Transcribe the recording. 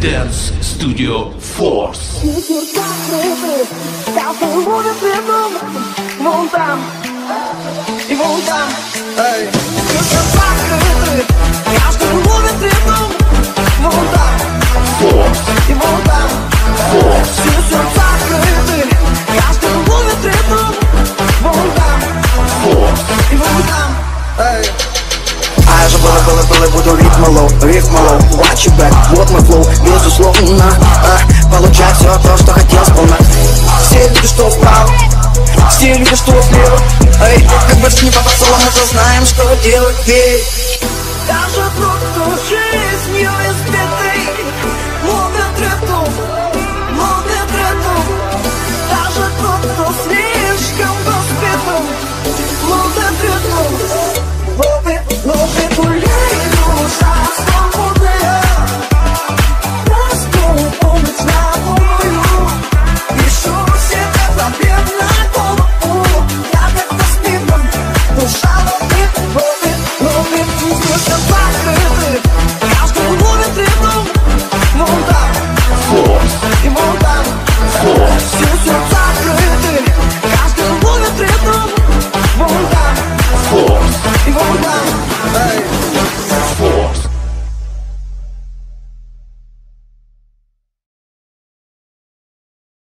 Dance Studio Force. Каждый будет рядом, вон там и вон там. Эй, все закрыты, каждый будет рядом, вон там и вон там. Все сердца закрыты, каждый будет рядом, вон там и вон там. Эй. А я же было, было, было, буду ритм лоу, Безусловно а, Получать все то, что хотел сполна. Все люди, что вправо, все люди, что влево Эй, как бы не попасало, мы же знаем, что делать, эй